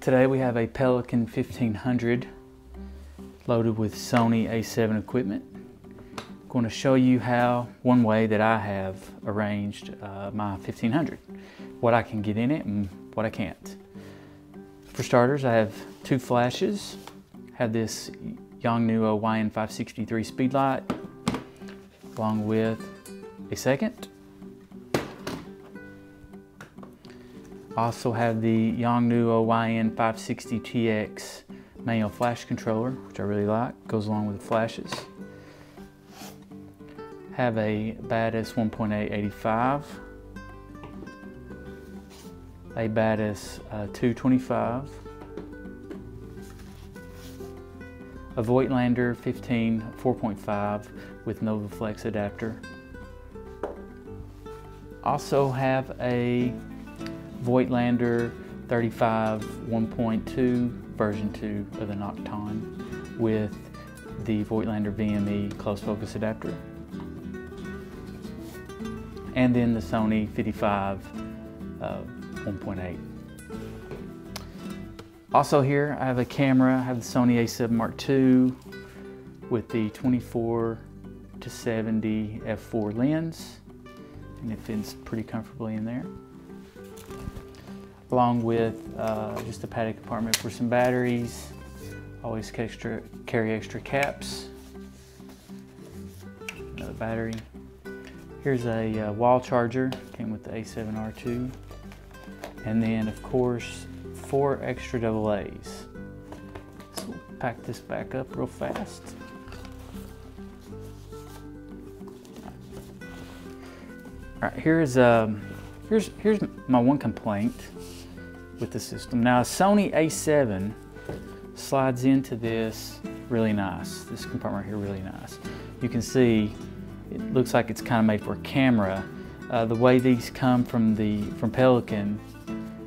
Today we have a Pelican 1500 loaded with Sony a7 equipment. I'm going to show you how, one way that I have arranged uh, my 1500, what I can get in it and what I can't. For starters, I have two flashes, have this Yongnuo YN560III speed light, along with a second Also have the Yongnuo YN560TX manual flash controller, which I really like, goes along with the flashes. Have a Batis 1.885, a Batis uh, 225, a Voigtlander 15 4.5 with Novoflex adapter. Also have a Voigtlander 35 1.2 version 2 of the Nokton with the Voigtlander VME close focus adapter. And then the Sony 55 uh, 1.8. Also here I have a camera, I have the Sony a7 Mark II with the 24 to 70 f4 lens and it fits pretty comfortably in there along with uh, just a padded compartment for some batteries. Always extra, carry extra caps. Another battery. Here's a uh, wall charger, came with the A7R2. And then of course, four extra double A's. Pack this back up real fast. All right, here's, um, here's, here's my one complaint with the system. Now a Sony a7 slides into this really nice. This compartment right here really nice. You can see it looks like it's kind of made for a camera. Uh, the way these come from the from Pelican,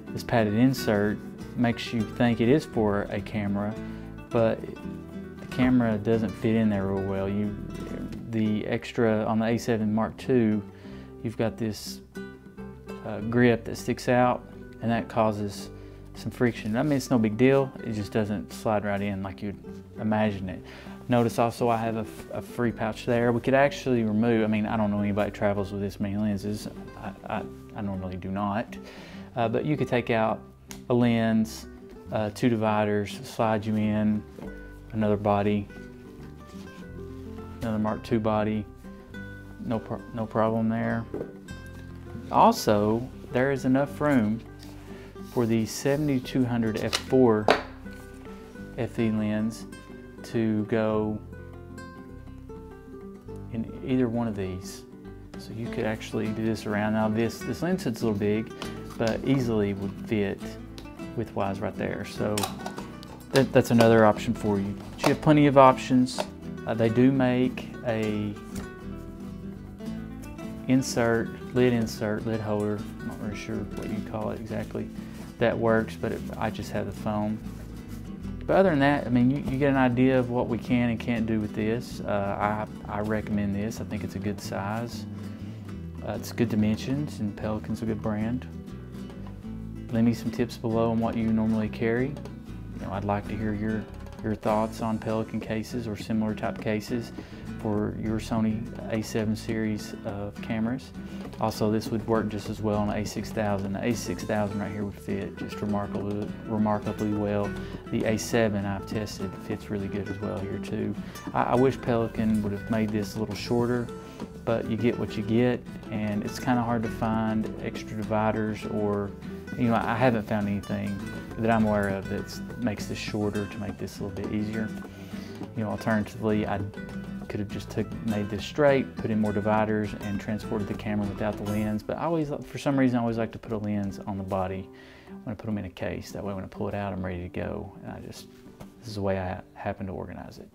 this padded insert makes you think it is for a camera, but the camera doesn't fit in there real well. You, the extra on the A7 Mark II, you've got this uh, grip that sticks out and that causes some friction. I mean, it's no big deal. It just doesn't slide right in like you'd imagine it. Notice also I have a, a free pouch there. We could actually remove, I mean, I don't know anybody travels with this many lenses. I, I, I normally do not. Uh, but you could take out a lens, uh, two dividers, slide you in, another body, another Mark II body, no, pro no problem there. Also, there is enough room for the 7200 f4 FE lens to go in either one of these. So you could actually do this around. Now this, this lens is a little big, but easily would fit widthwise right there. So that, that's another option for you. But you have plenty of options. Uh, they do make a insert, lid insert, lid holder. I'm not really sure what you call it exactly that works, but it, I just have the foam. But other than that, I mean, you, you, get an idea of what we can and can't do with this. Uh, I, I recommend this. I think it's a good size. Uh, it's good dimensions, and Pelican's a good brand. Leave me some tips below on what you normally carry. You know, I'd like to hear your your thoughts on Pelican cases or similar type cases for your Sony a7 series of cameras. Also, this would work just as well on the a6000. The a6000 right here would fit just remarkably, remarkably well. The a7 I've tested fits really good as well here too. I, I wish Pelican would have made this a little shorter, but you get what you get, and it's kind of hard to find extra dividers or, you know, I haven't found anything that I'm aware of that makes this shorter to make this a little bit easier. You know, alternatively, I could have just took, made this straight, put in more dividers, and transported the camera without the lens. But I always, for some reason, I always like to put a lens on the body when I put them in a case. That way when I pull it out, I'm ready to go. And I just, this is the way I happen to organize it.